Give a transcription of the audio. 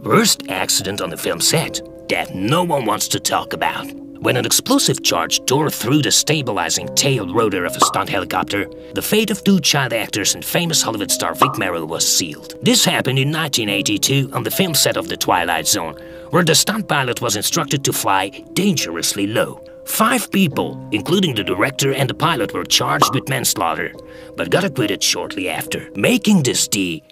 Worst accident on the film set that no one wants to talk about. When an explosive charge tore through the stabilizing tail rotor of a stunt helicopter, the fate of two child actors and famous Hollywood star Vic Morrow was sealed. This happened in 1982 on the film set of The Twilight Zone, where the stunt pilot was instructed to fly dangerously low. Five people, including the director and the pilot, were charged with manslaughter, but got acquitted shortly after, making this the